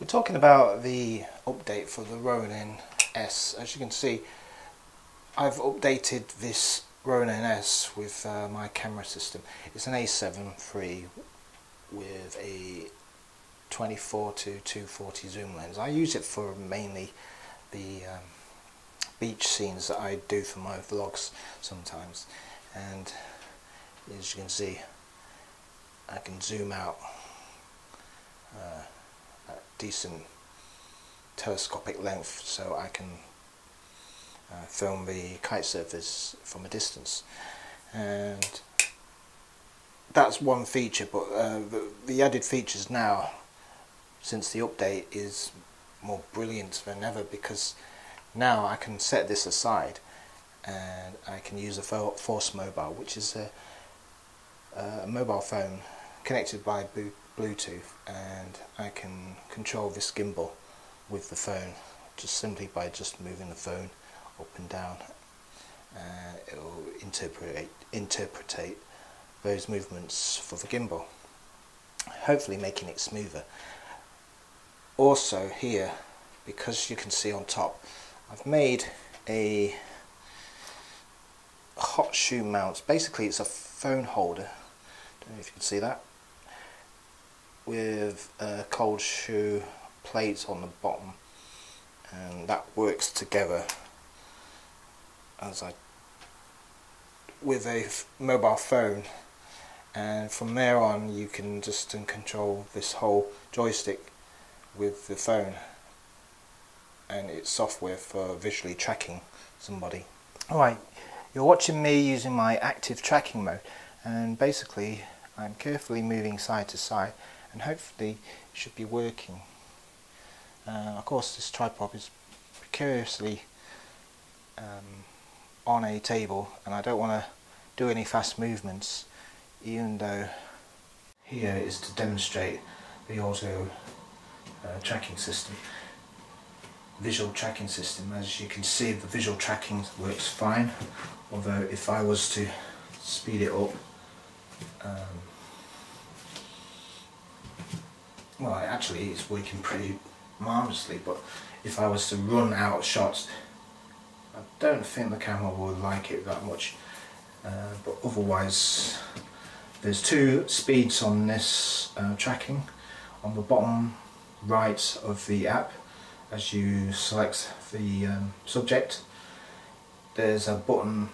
We're talking about the update for the Ronin S. As you can see, I've updated this Ronin S with uh, my camera system. It's an A7 III with a 24 to 240 zoom lens. I use it for mainly the um, beach scenes that I do for my vlogs sometimes and as you can see I can zoom out uh, decent telescopic length so I can uh, film the kite surface from a distance. And that's one feature but uh, the, the added features now since the update is more brilliant than ever because now I can set this aside and I can use a Force Mobile which is a, a mobile phone connected by Bluetooth and I can control this gimbal with the phone just simply by just moving the phone up and down and it will interpret interpretate those movements for the gimbal hopefully making it smoother also here because you can see on top I've made a hot shoe mount. Basically it's a phone holder. Don't know if you can see that. With a cold shoe plate on the bottom. And that works together as I with a mobile phone and from there on you can just control this whole joystick with the phone and it's software for visually tracking somebody. Alright, you're watching me using my active tracking mode and basically I'm carefully moving side to side and hopefully it should be working. Uh, of course this tripod is precariously um, on a table and I don't want to do any fast movements even though here is to demonstrate the auto uh, tracking system visual tracking system. As you can see the visual tracking works fine although if I was to speed it up um, well actually it's working pretty marvellously but if I was to run out of shots I don't think the camera would like it that much. Uh, but otherwise there's two speeds on this uh, tracking. On the bottom right of the app as you select the um, subject there's a button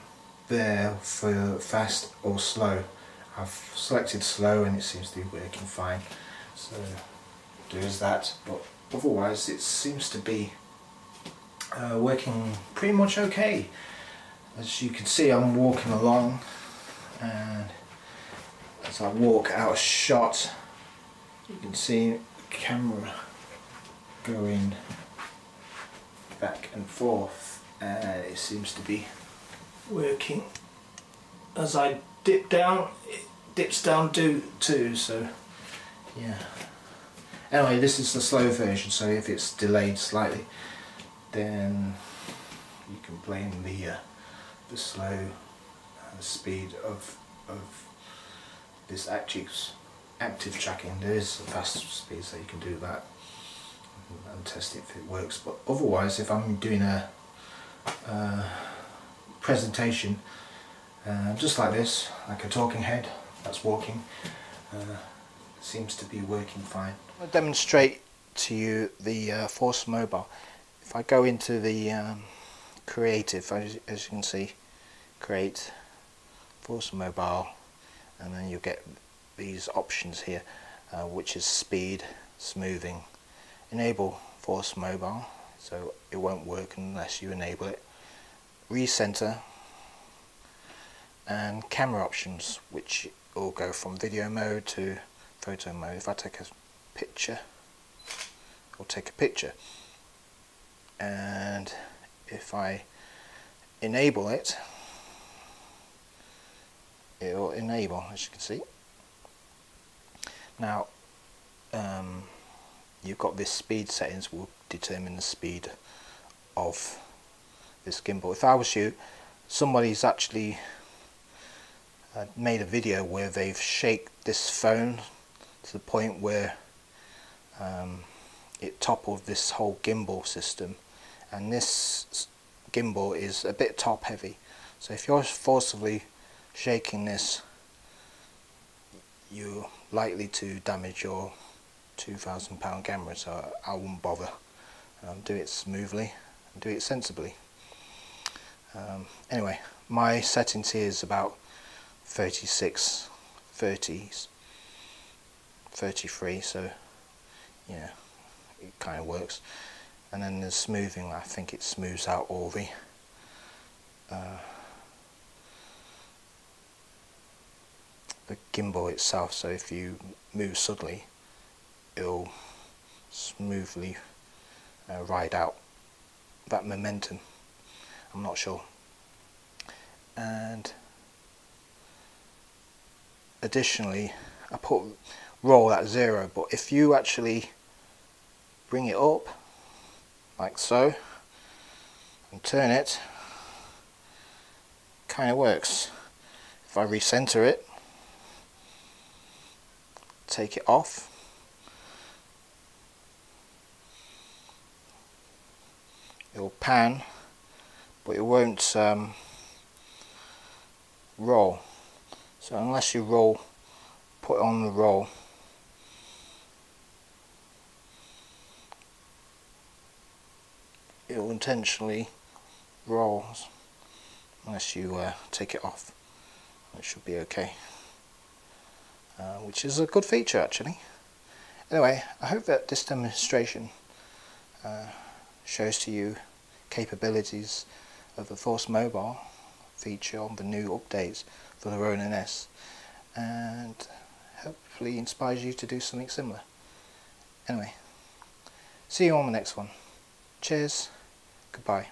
there for fast or slow. I've selected slow and it seems to be working fine. So there's that but otherwise it seems to be uh, working pretty much okay. As you can see I'm walking along and as I walk out of shot you can see the camera going back and forth it seems to be working. As I dip down it dips down do too so yeah anyway this is the slow version so if it's delayed slightly then you can blame the uh, the slow uh, speed of of this active active tracking. There is a fast speed so you can do that and test it if it works but otherwise if I'm doing a, a presentation uh, just like this like a talking head that's walking uh, seems to be working fine. I'll demonstrate to you the uh, Force Mobile. If I go into the um, creative as, as, you can see create Force Mobile and then you get these options here uh, which is speed, smoothing enable force mobile. So it won't work unless you enable it. Recenter and camera options which will go from video mode to photo mode if I take a picture or take a picture and if I enable it it will enable as you can see now um, you've got this speed settings will determine the speed of this gimbal. If I was you, somebody's actually uh, made a video where they've shaked this phone to the point where um, it toppled this whole gimbal system. And this gimbal is a bit top heavy. So if you're forcibly shaking this you're likely to damage your 2000 pound camera so I wouldn't bother um, do it smoothly do it sensibly. Um, anyway my settings here is about 36 30s 33 so yeah it kind of works. And then the smoothing I think it smooths out all the uh, the gimbal itself. So if you move suddenly it'll smoothly uh, ride out that momentum. I'm not sure. And additionally I put roll at zero but if you actually bring it up like so and turn it kind of works. If I recenter it take it off. It'll pan but it won't um, roll. So unless you roll put on the roll it will intentionally roll unless you uh, take it off it should be okay. Uh, which is a good feature actually. Anyway I hope that this demonstration uh, shows to you capabilities of the Force Mobile feature on the new updates for the Ronin S and hopefully inspires you to do something similar. Anyway see you on the next one. Cheers Goodbye.